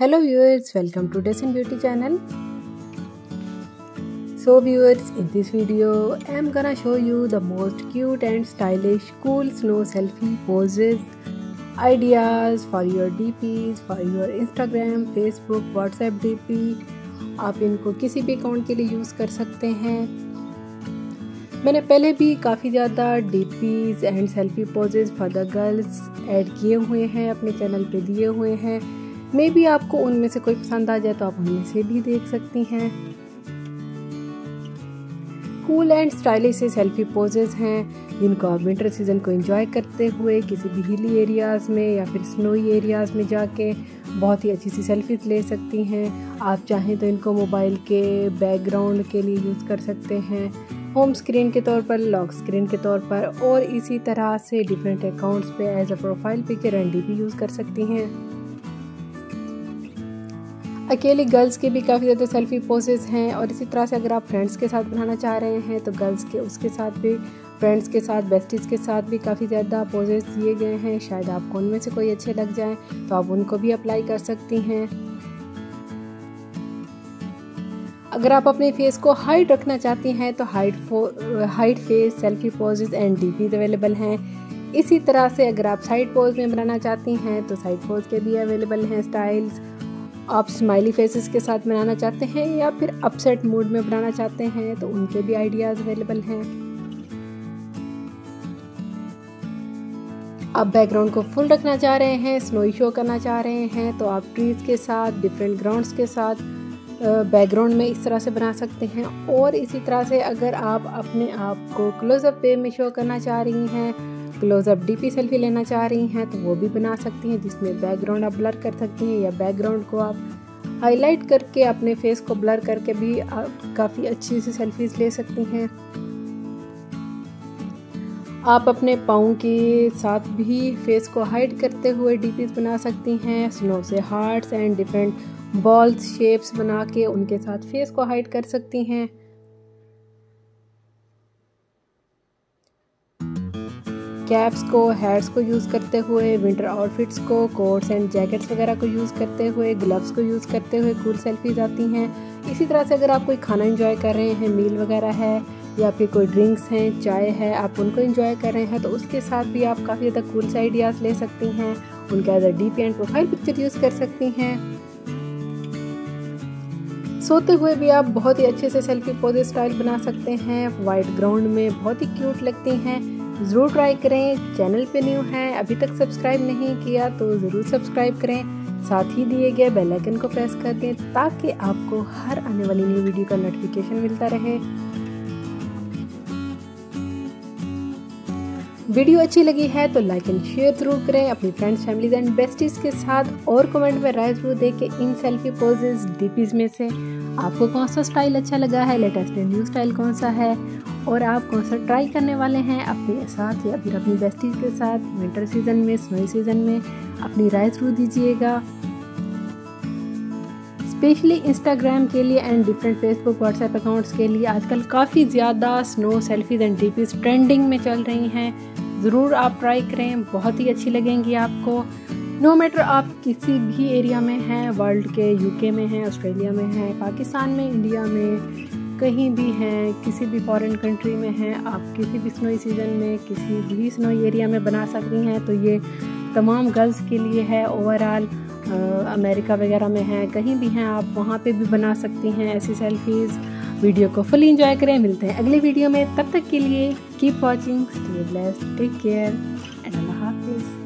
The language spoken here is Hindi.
Hello viewers welcome to design beauty channel so viewers in this video I am gonna show you the most cute and stylish cool snow selfie poses ideas for your DPs for your Instagram Facebook WhatsApp DP आप इनको किसी भी अकाउंट के लिए यूज़ कर सकते हैं। मैंने पहले भी काफ़ी ज़्यादा DPs and selfie poses for the girls add किए हुए हैं, अपने चैनल पर दिए हुए हैं। मे भी आपको उनमें से कोई पसंद आ जाए तो आप उनमें से भी देख सकती हैं। कूल एंड स्टाइलिश से सेल्फी पोजेज हैं, जिनको आप विंटर सीज़न को एंजॉय करते हुए किसी भी हिली एरियाज़ में या फिर स्नोई एरियाज़ में जाके बहुत ही अच्छी सी सेल्फीज ले सकती हैं। आप चाहें तो इनको मोबाइल के बैकग्राउंड के लिए यूज़ कर सकते हैं। होम स्क्रीन के तौर पर लॉक स्क्रीन के तौर पर और इसी तरह से डिफरेंट अकाउंट्स पे as a profile picture and D use कर सकती हैं। अकेली गर्ल्स के भी काफ़ी ज़्यादा सेल्फी पोजेज हैं और इसी तरह से अगर आप फ्रेंड्स के साथ बनाना चाह रहे हैं तो गर्ल्स के, उसके साथ भी फ्रेंड्स के साथ बेस्टीज़ के साथ भी काफ़ी ज़्यादा पोजेज दिए गए हैं। शायद आपको उनमें से कोई अच्छे लग जाएँ तो आप उनको भी अप्लाई कर सकती हैं। अगर आप अपने फेस को हाइट रखना चाहती हैं तो height height face selfie poses and D available हैं। इसी तरह से अगर आप साइड पोज में बनाना चाहती हैं तो साइड पोज के भी अवेलेबल हैं स्टाइल्स आप स्माइली फेसेस के साथ बनाना चाहते हैं या फिर अपसेट मूड में बनाना चाहते हैं तो उनके भी आइडियाज़ अवेलेबल हैं। आप बैकग्राउंड को फुल रखना चाह रहे हैं स्नोई शो करना चाह रहे हैं तो आप ट्रीज के साथ डिफरेंट ग्राउंड्स के साथ बैकग्राउंड में इस तरह से बना सकते हैं। और इसी तरह से अगर आप अपने आप को क्लोजअप वे में शो करना चाह रही हैं क्लोजअप डीपी सेल्फी लेना चाह रही हैं तो वो भी बना सकती हैं, जिसमें बैकग्राउंड आप ब्लर कर सकती हैं या बैकग्राउंड को आप हाईलाइट करके अपने फेस को ब्लर करके भी आप काफ़ी अच्छी सी सेल्फीज ले सकती हैं। आप अपने पाँव के साथ भी फेस को हाइड करते हुए डीपीज बना सकती हैं स्नो से hearts and different balls shapes बना के उनके साथ फेस को हाइड कर सकती हैं। कैप्स को हेड्स को यूज़ करते हुए विंटर आउटफिट्स को कोट्स एंड जैकेट्स वगैरह को यूज़ करते हुए ग्लव्स को यूज़ करते हुए कूल सेल्फीज आती हैं। इसी तरह से अगर आप कोई खाना इंजॉय कर रहे हैं मील वगैरह है, या फिर कोई ड्रिंक्स हैं, चाय है, आप उनको इंजॉय कर रहे हैं तो उसके साथ भी आप काफ़ी ज़्यादा कूल से आइडियाज़ ले सकती हैं। उनका as a D P and profile picture use कर सकती हैं। सोते हुए भी आप बहुत ही अच्छे से सेल्फी पोज स्टाइल बना सकते हैं। वाइट ग्राउंड में बहुत ही क्यूट लगती हैं। ज़रूर ट्राई करें। चैनल पे न्यू हैं। अभी तक सब्सक्राइब नहीं किया तो ज़रूर सब्सक्राइब करें। साथ ही दिए गए बेल आइकन को प्रेस कर दें ताकि आपको हर आने वाली नई वीडियो का नोटिफिकेशन मिलता रहे। वीडियो अच्छी लगी है तो लाइक एंड शेयर ज़रूर करें। अपनी फ्रेंड्स फैमिलीज़ एंड बेस्टीज के साथ और कमेंट में राय ज़रूर दें कि इन सेल्फी पोजेज डीपीज में से आपको कौन सा स्टाइल अच्छा लगा है लेटेस्ट न्यू स्टाइल कौन सा है और आप कौन सा ट्राई करने वाले हैं अपने साथ या फिर अपनी बेस्टीज के साथ विंटर सीज़न में स्नोई सीज़न में, अपनी राय ज़रूर दीजिएगा। स्पेशली इंस्टाग्राम के लिए and different Facebook WhatsApp accounts के लिए आजकल काफ़ी ज़्यादा snow selfies and DPs trending में चल रही हैं। ज़रूर आप ट्राई करें, बहुत ही अच्छी लगेंगी आपको। नो no मैटर आप किसी भी एरिया में हैं वर्ल्ड के यूके में हैं ऑस्ट्रेलिया में हैं पाकिस्तान में इंडिया में, कहीं भी हैं, किसी भी फॉरेन कंट्री में हैं, आप किसी भी स्नोई सीज़न में, किसी भी स्नोई एरिया में बना सकती हैं तो ये तमाम गर्ल्स के लिए है। ओवरऑल अमेरिका वगैरह में हैं, कहीं भी हैं, आप वहाँ पे भी बना सकती हैं ऐसी सेल्फीज़ वीडियो को फुल इंजॉय करें। मिलते हैं अगले वीडियो में। तब तक के लिए keep watching stay blessed take care and अल्लाह हाफिज़